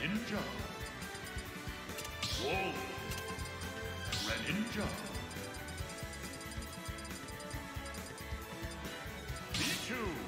Greninja. Whoa. Greninja. Pichu.